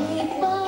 Thank.